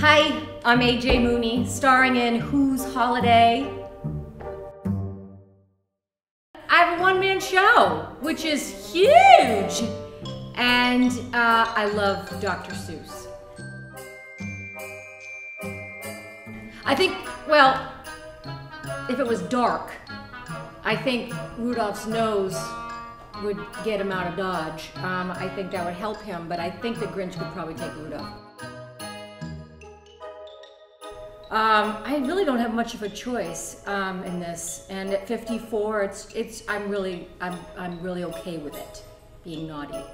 Hi, I'm AJ Mooney, starring in Who's Holiday? I have a one man show, which is huge! And uh, I love Dr. Seuss. I think, well, if it was dark, I think Rudolph's nose would get him out of Dodge. Um, I think that would help him, but I think the Grinch could probably take Rudolph. Um, I really don't have much of a choice um, in this, and at 54, it's it's I'm really I'm I'm really okay with it being naughty.